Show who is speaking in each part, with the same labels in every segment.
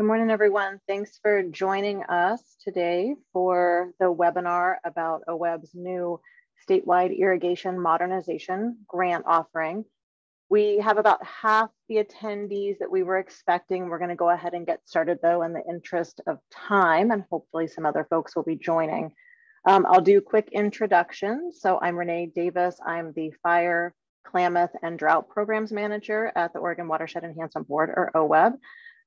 Speaker 1: Good morning, everyone. Thanks for joining us today for the webinar about OWEB's new statewide irrigation modernization grant offering. We have about half the attendees that we were expecting. We're going to go ahead and get started, though, in the interest of time, and hopefully some other folks will be joining. Um, I'll do quick introductions. So I'm Renee Davis. I'm the Fire, Klamath, and Drought Programs Manager at the Oregon Watershed Enhancement Board, or OWEB.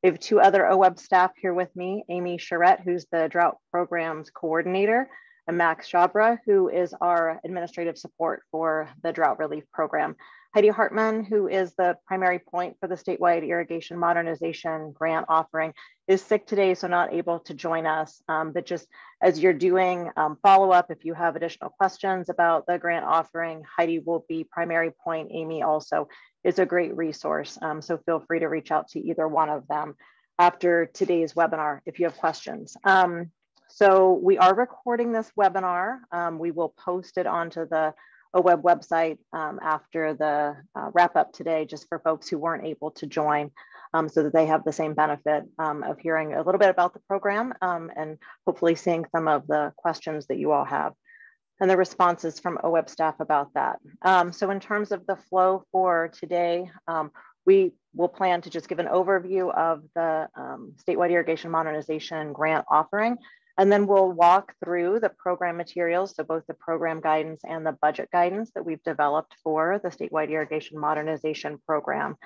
Speaker 1: We have two other OWEB staff here with me, Amy Charette, who's the Drought Programs Coordinator, and Max Jabra, who is our administrative support for the Drought Relief Program. Heidi Hartman, who is the primary point for the statewide irrigation modernization grant offering, is sick today, so not able to join us. Um, but just as you're doing um, follow-up, if you have additional questions about the grant offering, Heidi will be primary point. Amy also is a great resource. Um, so feel free to reach out to either one of them after today's webinar if you have questions. Um, so we are recording this webinar. Um, we will post it onto the OWEB website um, after the uh, wrap up today, just for folks who weren't able to join um, so that they have the same benefit um, of hearing a little bit about the program and hopefully seeing some of the questions that you all have and the responses from OWEB staff about that. Um, so in terms of the flow for today, um, we will plan to just give an overview of the um, statewide irrigation modernization grant offering, and then we'll walk through the program materials, so both the program guidance and the budget guidance that we've developed for the statewide irrigation modernization program.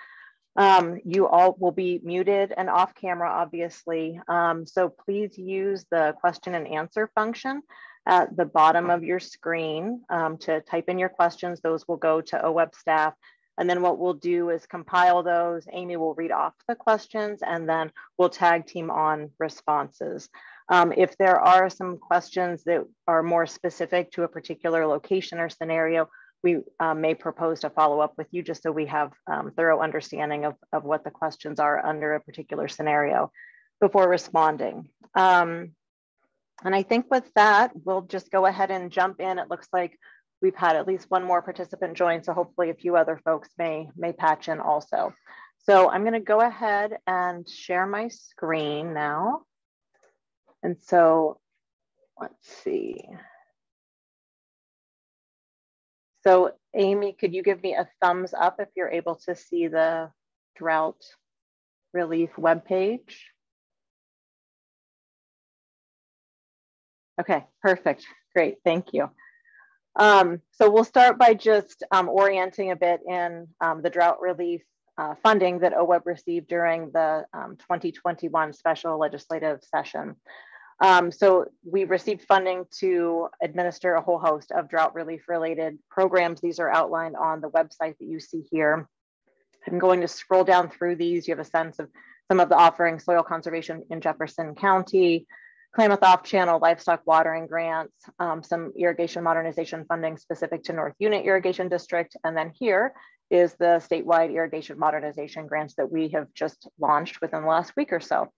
Speaker 1: Um, you all will be muted and off camera, obviously. Um, so please use the question and answer function at the bottom of your screen um, to type in your questions. Those will go to OWEB staff. And then what we'll do is compile those. Amy will read off the questions and then we'll tag team on responses. Um, if there are some questions that are more specific to a particular location or scenario, we um, may propose to follow up with you just so we have um, thorough understanding of, of what the questions are under a particular scenario before responding. Um, and I think with that, we'll just go ahead and jump in. It looks like we've had at least one more participant join, so hopefully a few other folks may, may patch in also. So I'm gonna go ahead and share my screen now. And so let's see. So Amy, could you give me a thumbs up if you're able to see the drought relief webpage? Okay, perfect. Great, thank you. Um, so we'll start by just um, orienting a bit in um, the drought relief uh, funding that OWEB received during the 2021 um, special legislative session. Um, so we received funding to administer a whole host of drought relief related programs. These are outlined on the website that you see here. I'm going to scroll down through these. You have a sense of some of the offerings, soil conservation in Jefferson County, Klamath off-channel livestock watering grants, um, some irrigation modernization funding specific to North Unit Irrigation District, and then here is the statewide irrigation modernization grants that we have just launched within the last week or so.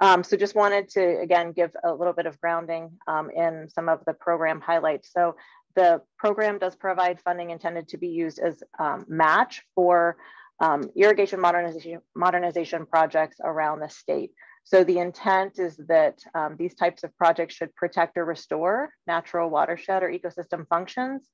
Speaker 1: Um, so just wanted to, again, give a little bit of grounding um, in some of the program highlights. So the program does provide funding intended to be used as um, match for um, irrigation modernization, modernization projects around the state. So the intent is that um, these types of projects should protect or restore natural watershed or ecosystem functions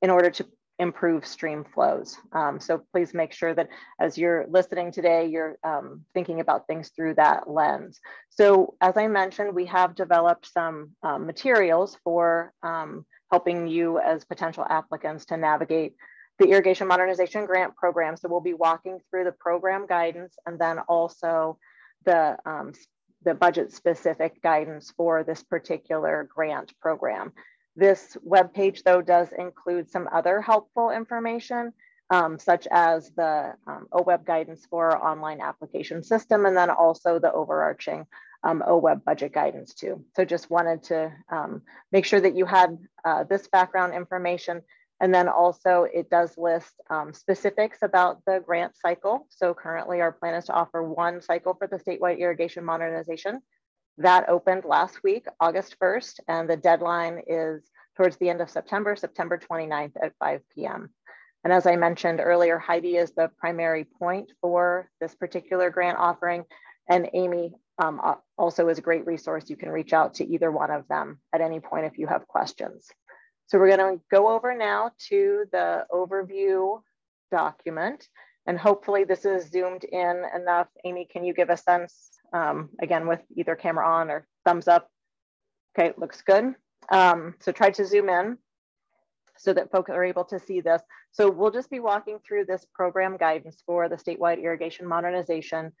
Speaker 1: in order to improve stream flows. Um, so please make sure that as you're listening today, you're um, thinking about things through that lens. So as I mentioned, we have developed some um, materials for um, helping you as potential applicants to navigate the irrigation modernization grant program. So we'll be walking through the program guidance and then also the, um, the budget specific guidance for this particular grant program. This webpage though does include some other helpful information um, such as the um, OWEB guidance for online application system and then also the overarching um, OWEB budget guidance too. So just wanted to um, make sure that you had uh, this background information and then also it does list um, specifics about the grant cycle. So currently our plan is to offer one cycle for the statewide irrigation modernization. That opened last week, August 1st, and the deadline is towards the end of September, September 29th at 5 p.m. And as I mentioned earlier, Heidi is the primary point for this particular grant offering. And Amy um, also is a great resource. You can reach out to either one of them at any point if you have questions. So we're going to go over now to the overview document. And hopefully this is zoomed in enough. Amy, can you give a sense, um, again, with either camera on or thumbs up? Okay, looks good. Um, so try to zoom in so that folks are able to see this. So we'll just be walking through this program guidance for the statewide irrigation modernization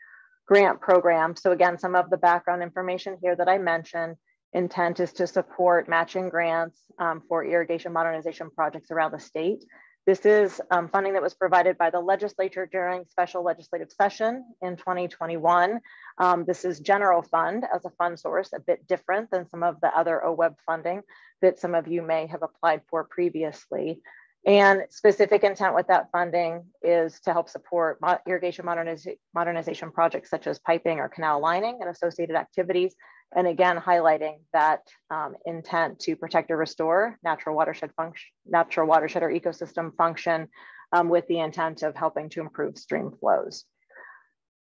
Speaker 1: grant program. So again, some of the background information here that I mentioned, intent is to support matching grants um, for irrigation modernization projects around the state. This is um, funding that was provided by the legislature during special legislative session in 2021. Um, this is general fund as a fund source, a bit different than some of the other OWEB funding that some of you may have applied for previously. And specific intent with that funding is to help support irrigation moderniz modernization projects such as piping or canal lining and associated activities. And again, highlighting that um, intent to protect or restore natural watershed function, natural watershed or ecosystem function um, with the intent of helping to improve stream flows.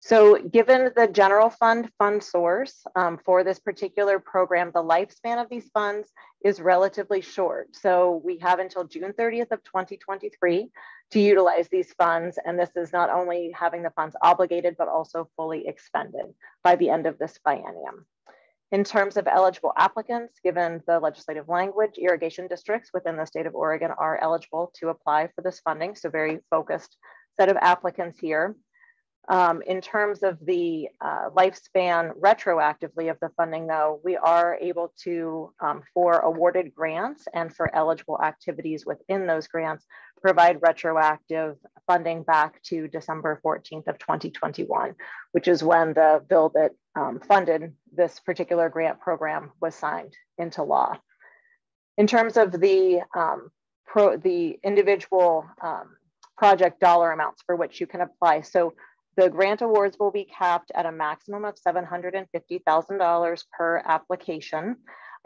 Speaker 1: So given the general fund fund source um, for this particular program, the lifespan of these funds is relatively short. So we have until June 30th of 2023 to utilize these funds. And this is not only having the funds obligated, but also fully expended by the end of this biennium. In terms of eligible applicants, given the legislative language, irrigation districts within the state of Oregon are eligible to apply for this funding. So very focused set of applicants here. Um, in terms of the uh, lifespan retroactively of the funding, though, we are able to, um, for awarded grants and for eligible activities within those grants, provide retroactive funding back to December 14th of 2021, which is when the bill that um, funded this particular grant program was signed into law. In terms of the, um, pro, the individual um, project dollar amounts for which you can apply, so the grant awards will be capped at a maximum of $750,000 per application.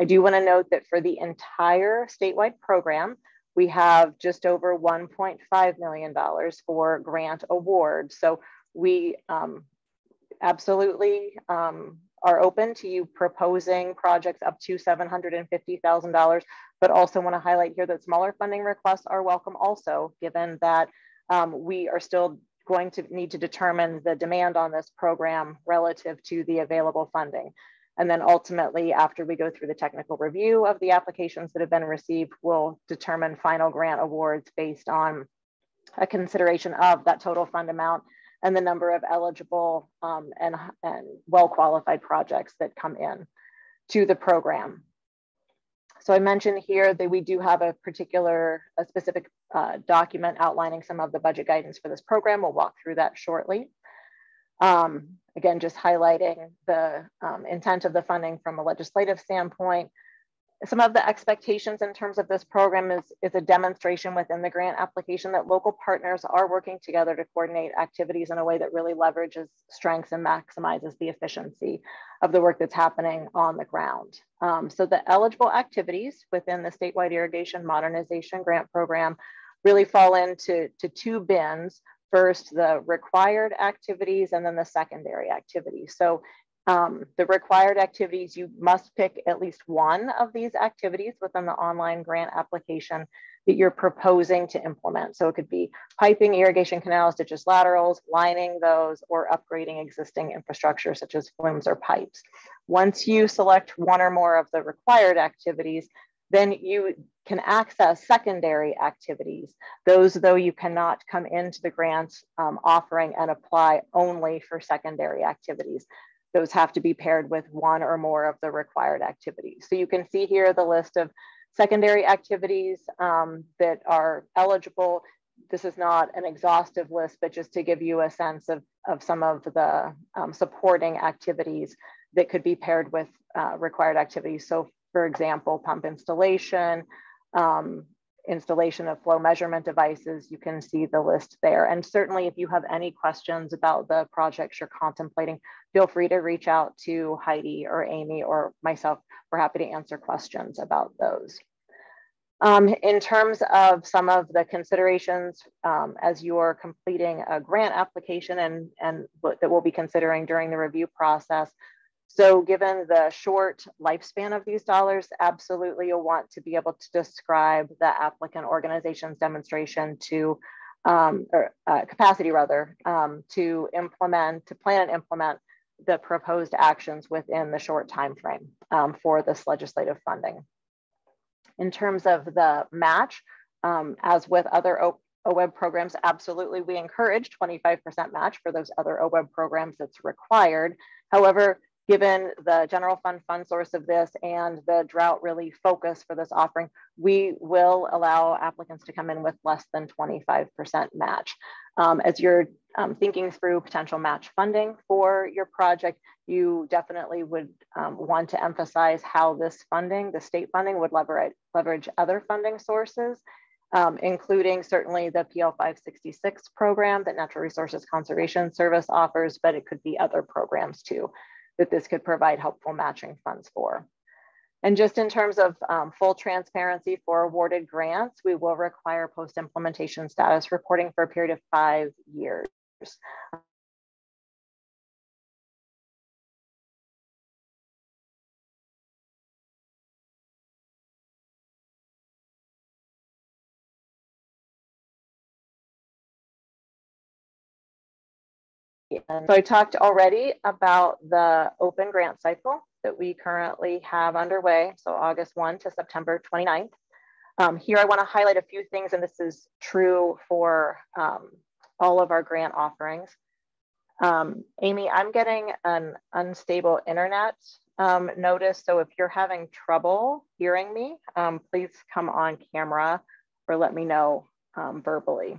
Speaker 1: I do want to note that for the entire statewide program, we have just over $1.5 million for grant awards. So we um, absolutely um, are open to you proposing projects up to $750,000, but also want to highlight here that smaller funding requests are welcome also, given that um, we are still going to need to determine the demand on this program relative to the available funding. And then ultimately, after we go through the technical review of the applications that have been received, we'll determine final grant awards based on a consideration of that total fund amount and the number of eligible um, and, and well-qualified projects that come in to the program. So I mentioned here that we do have a particular, a specific uh, document outlining some of the budget guidance for this program. We'll walk through that shortly. Um, again, just highlighting the um, intent of the funding from a legislative standpoint, some of the expectations in terms of this program is, is a demonstration within the grant application that local partners are working together to coordinate activities in a way that really leverages strengths and maximizes the efficiency of the work that's happening on the ground. Um, so the eligible activities within the statewide irrigation modernization grant program really fall into to two bins. First, the required activities and then the secondary activities. So um, the required activities, you must pick at least one of these activities within the online grant application that you're proposing to implement. So it could be piping irrigation canals, ditches, laterals, lining those, or upgrading existing infrastructure such as flumes or pipes. Once you select one or more of the required activities, then you can access secondary activities. Those, though, you cannot come into the grant um, offering and apply only for secondary activities those have to be paired with one or more of the required activities. So you can see here the list of secondary activities um, that are eligible. This is not an exhaustive list, but just to give you a sense of, of some of the um, supporting activities that could be paired with uh, required activities. So for example, pump installation, um, installation of flow measurement devices, you can see the list there. And certainly if you have any questions about the projects you're contemplating, feel free to reach out to Heidi or Amy or myself. We're happy to answer questions about those. Um, in terms of some of the considerations um, as you're completing a grant application and, and that we'll be considering during the review process, So given the short lifespan of these dollars, absolutely you'll want to be able to describe the applicant organization's demonstration to, um, or uh, capacity rather, um, to implement, to plan and implement the proposed actions within the short time frame um, for this legislative funding. In terms of the match, um, as with other o OWEB programs, absolutely we encourage 25% match for those other OWEB programs that's required. However, given the general fund fund source of this and the drought relief focus for this offering, we will allow applicants to come in with less than 25% match. Um, as you're um, thinking through potential match funding for your project, you definitely would um, want to emphasize how this funding, the state funding would leverage, leverage other funding sources, um, including certainly the PL 566 program that Natural Resources Conservation Service offers, but it could be other programs too that this could provide helpful matching funds for. And just in terms of um, full transparency for awarded grants, we will require post-implementation status reporting for a period of five years. So I talked already about the open grant cycle that we currently have underway, so August 1 to September 29th. Um, here I want to highlight a few things, and this is true for um, all of our grant offerings. Um, Amy, I'm getting an unstable internet um, notice, so if you're having trouble hearing me, um, please come on camera or let me know um, verbally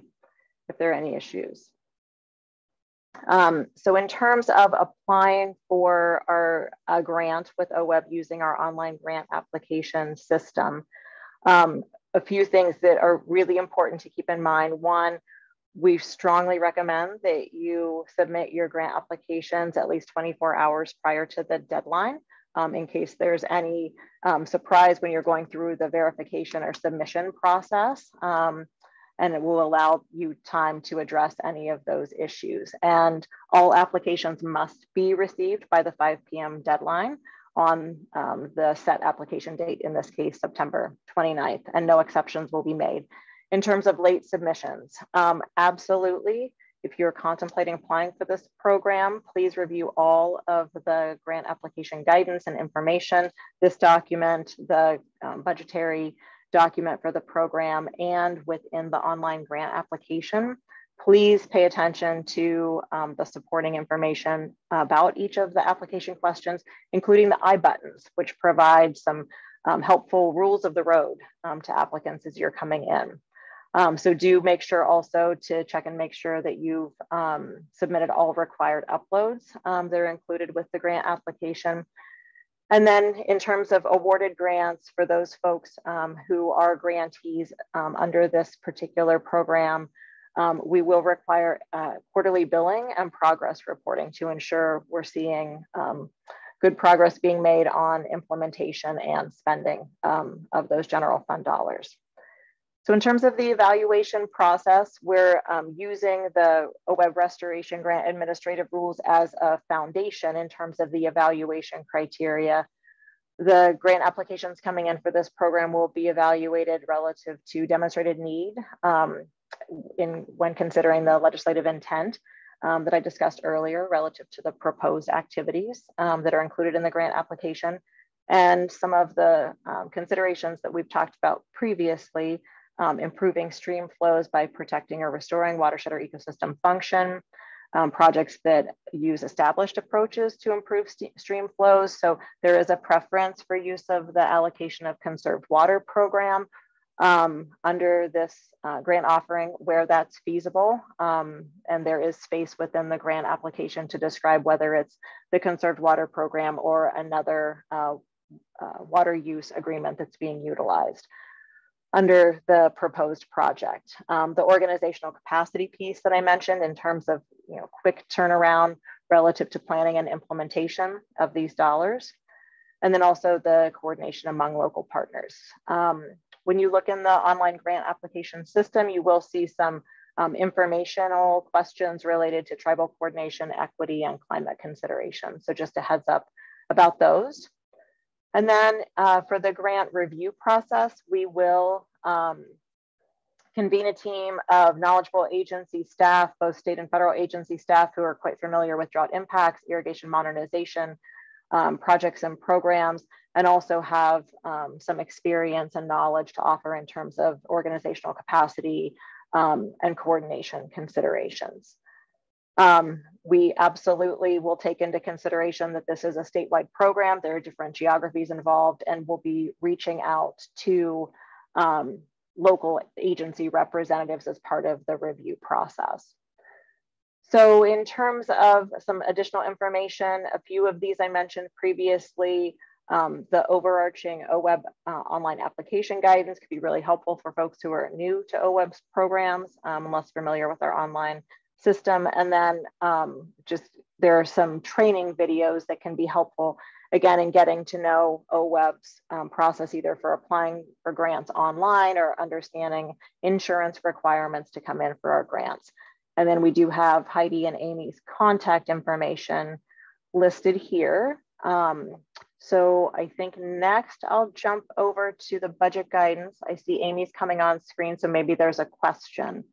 Speaker 1: if there are any issues. Um, so in terms of applying for our a grant with OWEB using our online grant application system, um, a few things that are really important to keep in mind. One, we strongly recommend that you submit your grant applications at least 24 hours prior to the deadline um, in case there's any um, surprise when you're going through the verification or submission process. Um, and it will allow you time to address any of those issues. And all applications must be received by the 5 p.m. deadline on um, the set application date, in this case, September 29th, and no exceptions will be made. In terms of late submissions, um, absolutely, if you're contemplating applying for this program, please review all of the grant application guidance and information. This document, the um, budgetary document for the program and within the online grant application. Please pay attention to um, the supporting information about each of the application questions, including the I buttons, which provide some um, helpful rules of the road um, to applicants as you're coming in. Um, so do make sure also to check and make sure that you've um, submitted all required uploads um, that are included with the grant application. And then in terms of awarded grants for those folks um, who are grantees um, under this particular program, um, we will require uh, quarterly billing and progress reporting to ensure we're seeing um, good progress being made on implementation and spending um, of those general fund dollars. So in terms of the evaluation process, we're um, using the OWEB Restoration Grant Administrative Rules as a foundation in terms of the evaluation criteria. The grant applications coming in for this program will be evaluated relative to demonstrated need um, in when considering the legislative intent um, that I discussed earlier relative to the proposed activities um, that are included in the grant application and some of the um, considerations that we've talked about previously um, improving stream flows by protecting or restoring watershed or ecosystem function, um, projects that use established approaches to improve stream flows. So there is a preference for use of the allocation of conserved water program um, under this uh, grant offering where that's feasible. Um, and there is space within the grant application to describe whether it's the conserved water program or another uh, uh, water use agreement that's being utilized under the proposed project. Um, the organizational capacity piece that I mentioned in terms of you know, quick turnaround relative to planning and implementation of these dollars. And then also the coordination among local partners. Um, when you look in the online grant application system, you will see some um, informational questions related to tribal coordination, equity, and climate consideration. So just a heads up about those. And then uh, for the grant review process, we will um, convene a team of knowledgeable agency staff, both state and federal agency staff who are quite familiar with drought impacts, irrigation modernization um, projects and programs, and also have um, some experience and knowledge to offer in terms of organizational capacity um, and coordination considerations. Um, we absolutely will take into consideration that this is a statewide program. There are different geographies involved and we'll be reaching out to um, local agency representatives as part of the review process. So in terms of some additional information, a few of these I mentioned previously, um, the overarching OWEB uh, online application guidance could be really helpful for folks who are new to OWEB's programs um, less familiar with our online system. And then um, just there are some training videos that can be helpful again in getting to know OWEB's um, process either for applying for grants online or understanding insurance requirements to come in for our grants. And then we do have Heidi and Amy's contact information listed here. Um, so I think next I'll jump over to the budget guidance. I see Amy's coming on screen, so maybe there's a question.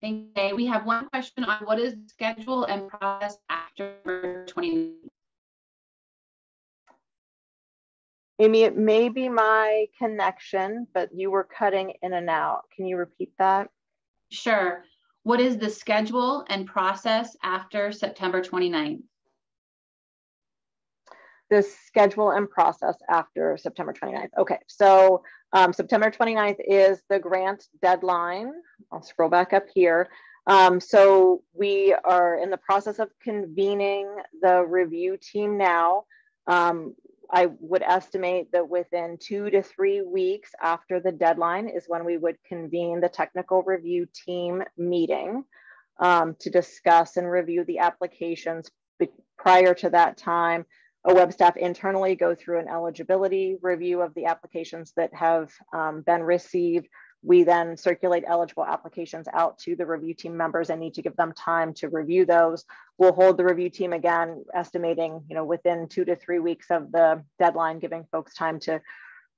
Speaker 2: Thank you. We have one question on what is the schedule and process after 20.
Speaker 1: Amy, it may be my connection, but you were cutting in and out. Can you repeat that?
Speaker 2: Sure. What is the schedule and process after September 29th?
Speaker 1: The schedule and process after September 29th. Okay, so um, September 29th is the grant deadline. I'll scroll back up here. Um, so we are in the process of convening the review team now. Um, I would estimate that within two to three weeks after the deadline is when we would convene the technical review team meeting um, to discuss and review the applications. But prior to that time, OWEB staff internally go through an eligibility review of the applications that have um, been received. We then circulate eligible applications out to the review team members and need to give them time to review those. We'll hold the review team again, estimating, you know, within two to three weeks of the deadline, giving folks time to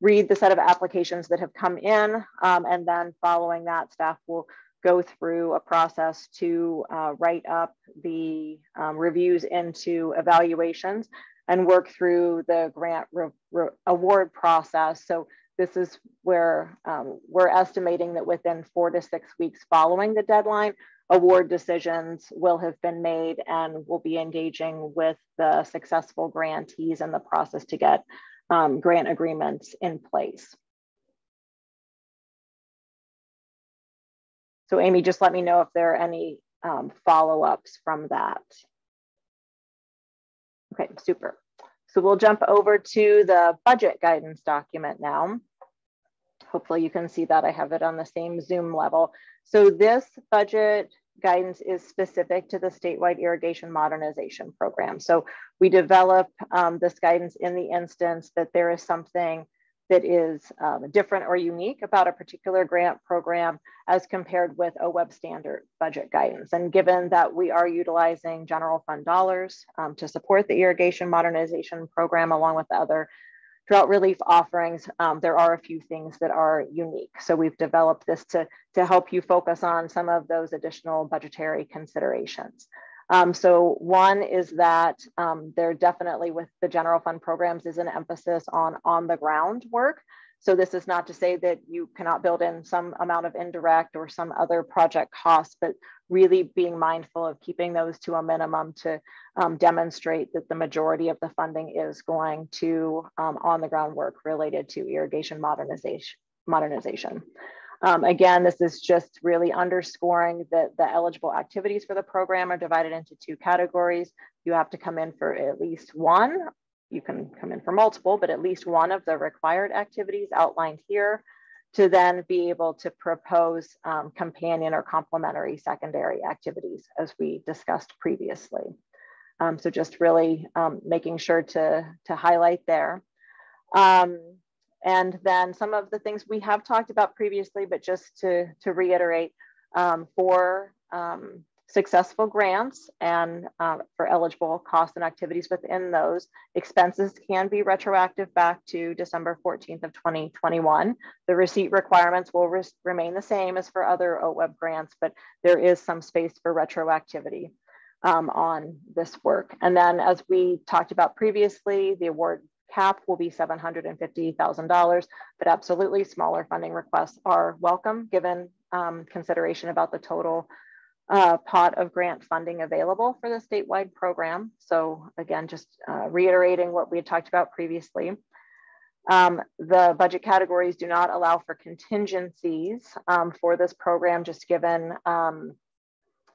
Speaker 1: read the set of applications that have come in. Um, and then following that, staff will go through a process to uh, write up the um, reviews into evaluations and work through the grant award process. So this is where um, we're estimating that within four to six weeks following the deadline, award decisions will have been made and we'll be engaging with the successful grantees in the process to get um, grant agreements in place. So Amy, just let me know if there are any um, follow-ups from that. Okay, super. So we'll jump over to the budget guidance document now. Hopefully you can see that I have it on the same Zoom level. So this budget guidance is specific to the statewide irrigation modernization program. So we develop um, this guidance in the instance that there is something that is um, different or unique about a particular grant program as compared with OWEB standard budget guidance. And given that we are utilizing general fund dollars um, to support the irrigation modernization program along with the other drought relief offerings, um, there are a few things that are unique. So we've developed this to, to help you focus on some of those additional budgetary considerations. Um, so one is that um, there definitely with the general fund programs is an emphasis on on the ground work. So this is not to say that you cannot build in some amount of indirect or some other project costs, but really being mindful of keeping those to a minimum to um, demonstrate that the majority of the funding is going to um, on the ground work related to irrigation modernization. modernization. Um, again, this is just really underscoring that the eligible activities for the program are divided into two categories. You have to come in for at least one. You can come in for multiple, but at least one of the required activities outlined here to then be able to propose um, companion or complementary secondary activities as we discussed previously. Um, so just really um, making sure to, to highlight there. Um, and then some of the things we have talked about previously, but just to, to reiterate, um, for um, successful grants and uh, for eligible costs and activities within those, expenses can be retroactive back to December 14th of 2021. The receipt requirements will re remain the same as for other OWEB grants, but there is some space for retroactivity um, on this work. And then as we talked about previously, the award cap will be $750,000, but absolutely smaller funding requests are welcome given um, consideration about the total uh, pot of grant funding available for the statewide program. So again, just uh, reiterating what we had talked about previously. Um, the budget categories do not allow for contingencies um, for this program, just given um,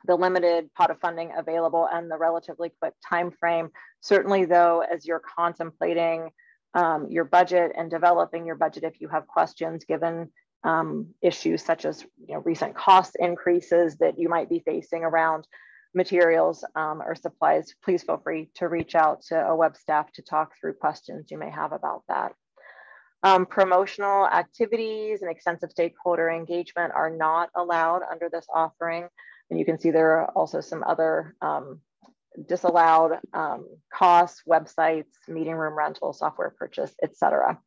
Speaker 1: the limited pot of funding available and the relatively quick time frame. Certainly though, as you're contemplating um, your budget and developing your budget, if you have questions given um, issues such as you know, recent cost increases that you might be facing around materials um, or supplies, please feel free to reach out to OWEB staff to talk through questions you may have about that. Um, promotional activities and extensive stakeholder engagement are not allowed under this offering. And you can see there are also some other um, disallowed um, costs, websites, meeting room rental, software purchase, etc.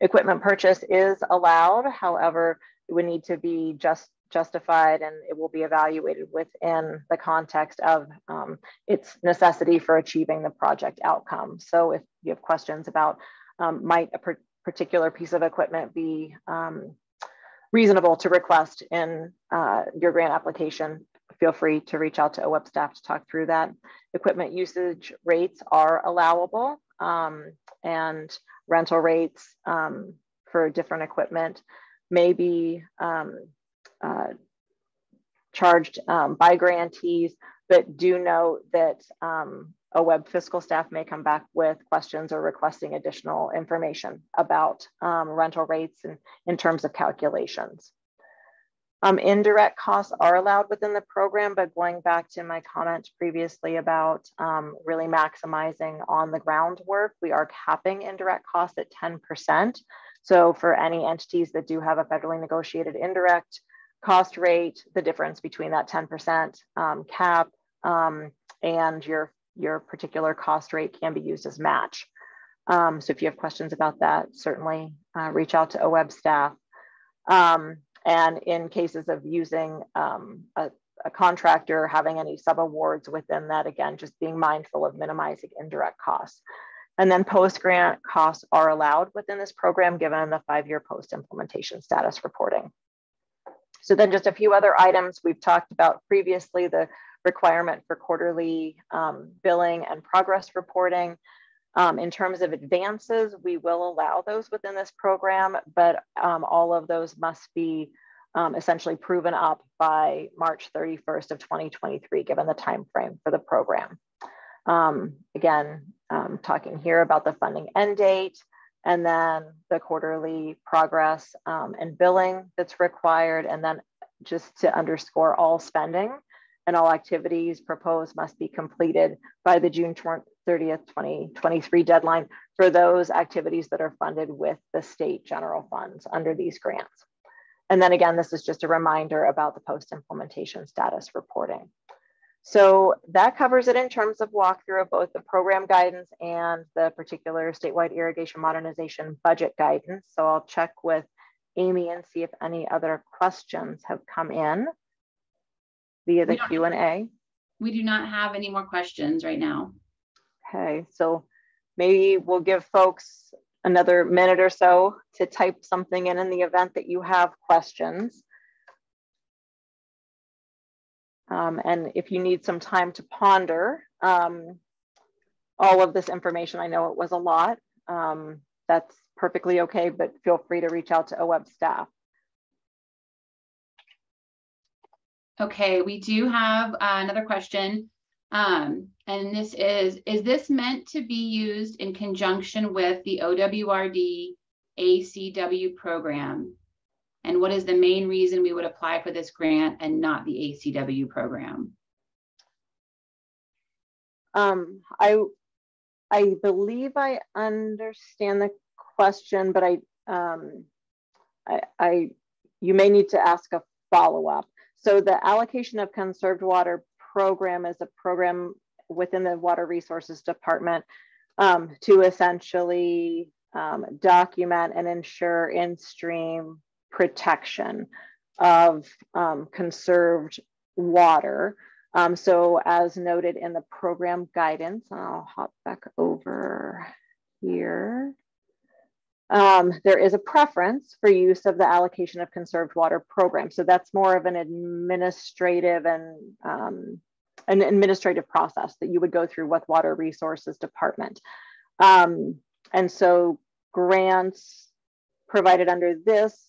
Speaker 1: Equipment purchase is allowed, however, it would need to be just justified and it will be evaluated within the context of um, its necessity for achieving the project outcome. So if you have questions about um, might a particular piece of equipment be um, reasonable to request in uh, your grant application, feel free to reach out to OWEB staff to talk through that. Equipment usage rates are allowable um, and rental rates um, for different equipment may be um, uh, charged um, by grantees, but do note that um, OWEB fiscal staff may come back with questions or requesting additional information about um, rental rates and in terms of calculations. Um, indirect costs are allowed within the program, but going back to my comment previously about um, really maximizing on the ground work, we are capping indirect costs at 10%. So for any entities that do have a federally negotiated indirect cost rate, the difference between that 10% um, cap um, and your, your particular cost rate can be used as match. Um, so if you have questions about that, certainly uh, reach out to OWEB staff. Um, and in cases of using um, a, a, contractor, having any subawards within that, again, just being mindful of minimizing indirect costs. And then post-grant costs are allowed within this program given the five-year post-implementation status reporting. So then just a few other items we've talked about previously, the requirement for quarterly um, billing and progress reporting. Um, in terms of advances, we will allow those within this program, but um, all of those must be um, essentially proven up by March 31st of 2023, given the time frame for the program. Um, again, um, talking here about the funding end date, and then the quarterly progress um, and billing that's required, and then just to underscore all spending and all activities proposed must be completed by the June 30th, 2023 deadline for those activities that are funded with the state general funds under these grants. And then again, this is just a reminder about the post-implementation status reporting. So that covers it in terms of walkthrough of both the program guidance and the particular statewide irrigation modernization budget guidance. So I'll check with Amy and see if any other questions have come in via the Q&A.
Speaker 2: We do not have any more questions right now.
Speaker 1: Okay, so maybe we'll give folks another minute or so to type something in in the event that you have questions. Um, and if you need some time to ponder um, all of this information, I know it was a lot. Um, that's perfectly okay, but feel free to reach out to OWEB staff.
Speaker 2: Okay, we do have uh, another question. Um, and this is, is this meant to be used in conjunction with the OWRD ACW program? And what is the main reason we would apply for this grant and not the ACW program?
Speaker 1: Um, I, I believe I understand the question, but I, um, I, I, you may need to ask a follow-up. So the allocation of conserved water program is a program within the Water Resources Department um, to essentially um, document and ensure in-stream protection of um, conserved water. Um, so as noted in the program guidance, I'll hop back over here. Um, there is a preference for use of the allocation of conserved water program. So that's more of an administrative and um, an administrative process that you would go through with Water Resources Department. Um, and so grants provided under this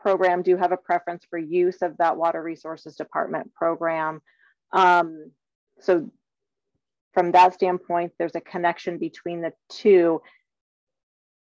Speaker 1: program do have a preference for use of that Water Resources Department program. Um, so from that standpoint, there's a connection between the two.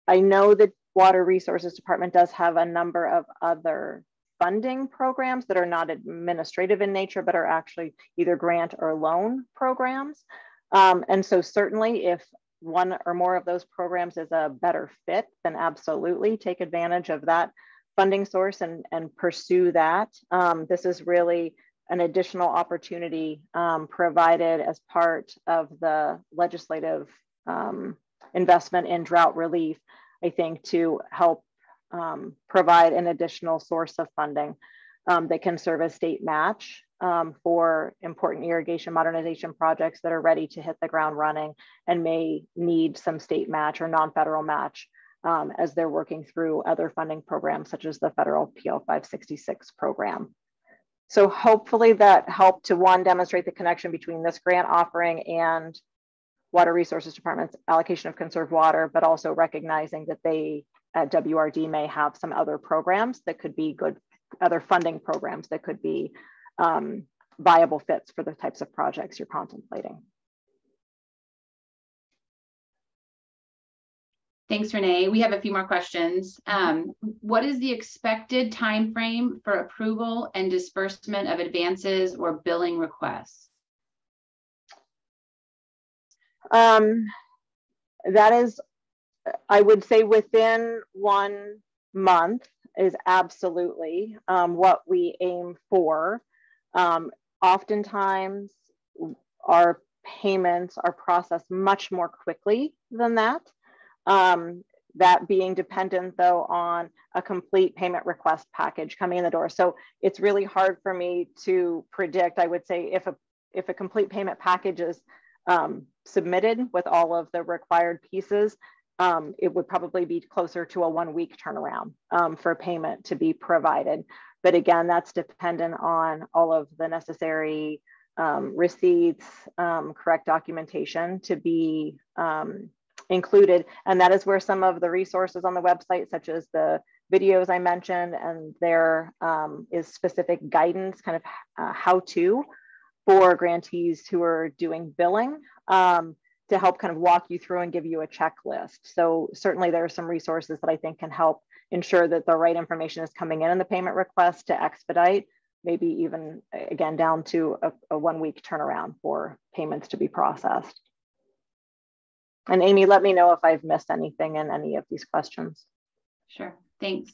Speaker 1: I know the Water Resources Department does have a number of other funding programs that are not administrative in nature, but are actually either grant or loan programs. Um, and so certainly if one or more of those programs is a better fit, then absolutely take advantage of that funding source and, and pursue that. Um, this is really an additional opportunity um, provided as part of the legislative um, investment in drought relief, I think, to help um, provide an additional source of funding um, that can serve as state match um, for important irrigation modernization projects that are ready to hit the ground running and may need some state match or non-federal match um, as they're working through other funding programs such as the federal PL 566 program. So hopefully that helped to one, demonstrate the connection between this grant offering and Water Resources Department's allocation of conserved water, but also recognizing that they at WRD may have some other programs that could be good, other funding programs that could be um, viable fits for the types of projects you're contemplating.
Speaker 2: Thanks, Renee. We have a few more questions. Um, what is the expected time frame for approval and disbursement of advances or billing requests?
Speaker 1: Um, that is, I would say within one month is absolutely um, what we aim for. Um, oftentimes, our payments are processed much more quickly than that. Um, that being dependent though on a complete payment request package coming in the door. So it's really hard for me to predict. I would say if a if a complete payment package is um, submitted with all of the required pieces, um, it would probably be closer to a one week turnaround um, for payment to be provided. But again, that's dependent on all of the necessary um, receipts, um, correct documentation to be um, included. And that is where some of the resources on the website, such as the videos I mentioned, and there um, is specific guidance, kind of uh, how to for grantees who are doing billing um, to help kind of walk you through and give you a checklist. So certainly there are some resources that I think can help ensure that the right information is coming in in the payment request to expedite, maybe even again down to a, a one week turnaround for payments to be processed. And Amy, let me know if I've missed anything in any of these questions.
Speaker 2: Sure, thanks.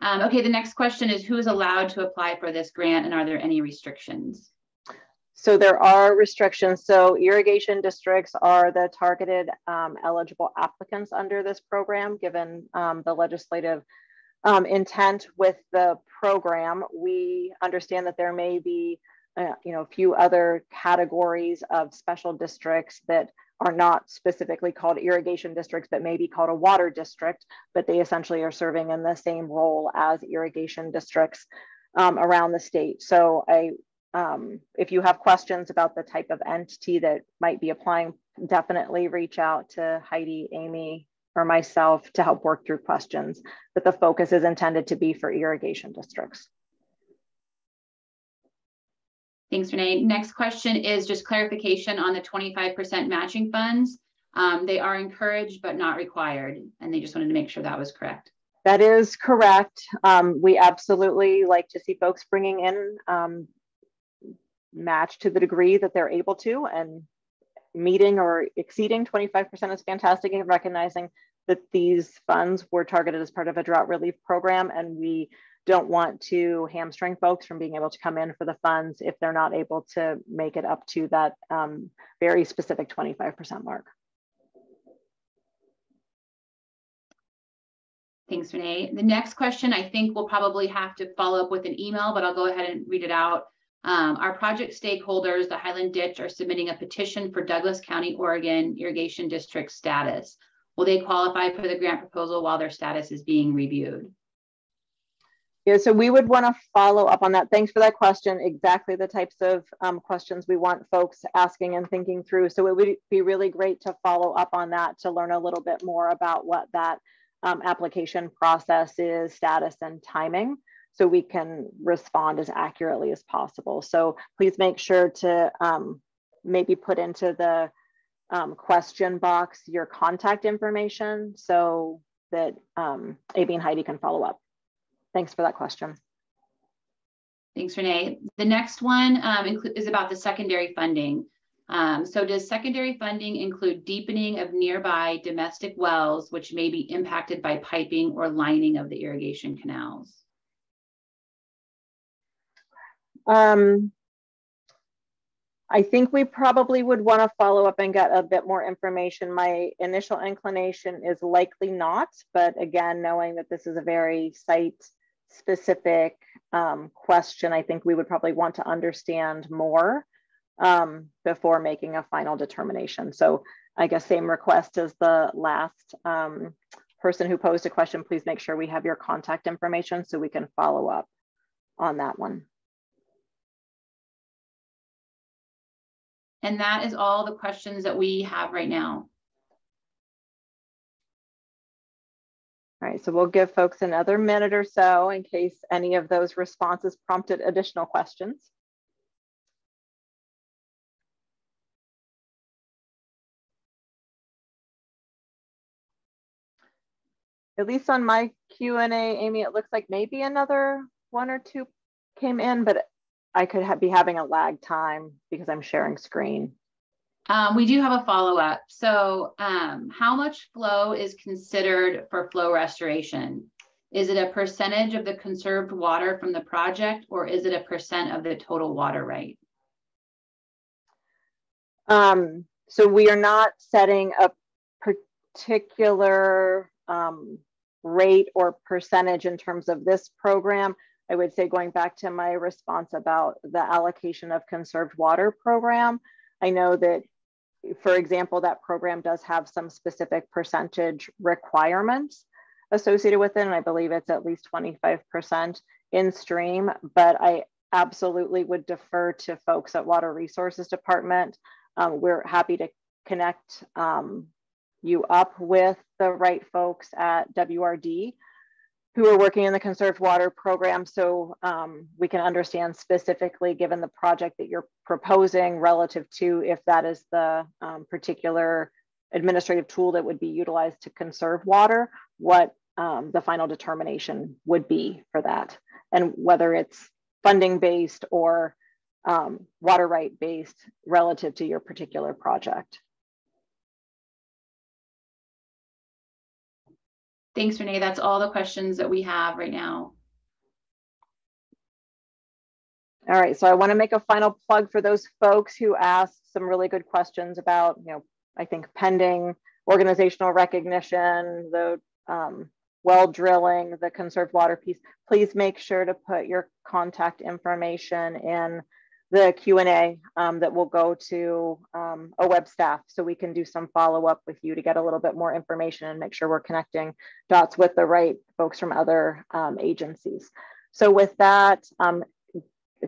Speaker 2: Um, okay, the next question is who is allowed to apply for this grant and are there any restrictions?
Speaker 1: So there are restrictions. So irrigation districts are the targeted um, eligible applicants under this program, given um, the legislative um, intent with the program. We understand that there may be, uh, you know, a few other categories of special districts that are not specifically called irrigation districts, but may be called a water district, but they essentially are serving in the same role as irrigation districts um, around the state. So I um, if you have questions about the type of entity that might be applying, definitely reach out to Heidi, Amy, or myself to help work through questions. But the focus is intended to be for irrigation districts.
Speaker 2: Thanks, Renee. Next question is just clarification on the 25% matching funds. Um, they are encouraged but not required, and they just wanted to make sure that was correct.
Speaker 1: That is correct. Um, we absolutely like to see folks bringing in um, match to the degree that they're able to and meeting or exceeding 25% is fantastic and recognizing that these funds were targeted as part of a drought relief program and we don't want to hamstring folks from being able to come in for the funds if they're not able to make it up to that um, very specific 25% mark.
Speaker 2: Thanks, Renee. The next question, I think we'll probably have to follow up with an email, but I'll go ahead and read it out. Um, our project stakeholders, the Highland Ditch, are submitting a petition for Douglas County, Oregon irrigation district status. Will they qualify for the grant proposal while their status is being reviewed?
Speaker 1: Yeah, so we would want to follow up on that. Thanks for that question. Exactly the types of um, questions we want folks asking and thinking through. So it would be really great to follow up on that to learn a little bit more about what that um, application process is, status, and timing so we can respond as accurately as possible. So please make sure to um, maybe put into the um, question box your contact information so that um, and Heidi can follow up. Thanks for that question.
Speaker 2: Thanks, Renee. The next one um, is about the secondary funding. Um, so does secondary funding include deepening of nearby domestic wells, which may be impacted by piping or lining of the irrigation canals?
Speaker 1: Um, I think we probably would want to follow up and get a bit more information. My initial inclination is likely not, but again, knowing that this is a very site specific um, question, I think we would probably want to understand more um, before making a final determination. So I guess same request as the last um, person who posed a question, please make sure we have your contact information so we can follow up on that one.
Speaker 2: And that is all the questions that we have right now.
Speaker 1: All right, so we'll give folks another minute or so in case any of those responses prompted additional questions. At least on my Q&A, Amy, it looks like maybe another one or two came in, but I could ha be having a lag time because I'm sharing screen.
Speaker 2: Um, we do have a follow up. So, um, how much flow is considered for flow restoration? Is it a percentage of the conserved water from the project, or is it a percent of the total water right?
Speaker 1: Um, so we are not setting a particular um, rate or percentage in terms of this program. I would say going back to my response about the allocation of conserved water program, I know that for example, that program does have some specific percentage requirements associated with it. And I believe it's at least 25% in stream, but I absolutely would defer to folks at Water Resources Department. Um, we're happy to connect um, you up with the right folks at WRD who are working in the conserved water program so um, we can understand specifically given the project that you're proposing relative to if that is the um, particular administrative tool that would be utilized to conserve water, what um, the final determination would be for that and whether it's funding based or um, water right based relative to your particular project.
Speaker 2: Thanks, Renee. That's all the questions that we have right now.
Speaker 1: All right, so I want to make a final plug for those folks who asked some really good questions about, you know, I think pending organizational recognition, the um, well drilling, the conserved water piece. Please make sure to put your contact information in the Q&A um, that will go to um, web staff so we can do some follow-up with you to get a little bit more information and make sure we're connecting dots with the right folks from other um, agencies. So with that, um,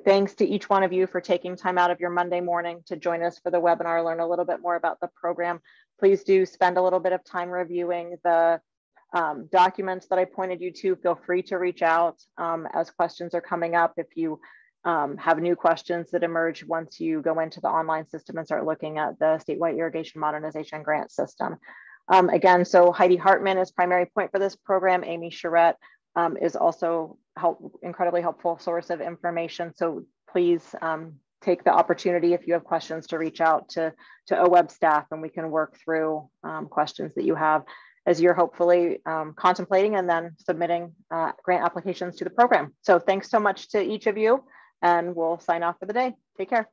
Speaker 1: thanks to each one of you for taking time out of your Monday morning to join us for the webinar, learn a little bit more about the program. Please do spend a little bit of time reviewing the um, documents that I pointed you to. Feel free to reach out um, as questions are coming up. If you um, have new questions that emerge once you go into the online system and start looking at the statewide irrigation modernization grant system. Um, again, so Heidi Hartman is primary point for this program. Amy Charette um, is also help, incredibly helpful source of information. So please um, take the opportunity if you have questions to reach out to, to OWEB staff and we can work through um, questions that you have. as you're hopefully um, contemplating and then submitting uh, grant applications to the program. So thanks so much to each of you and we'll sign off for the day. Take care.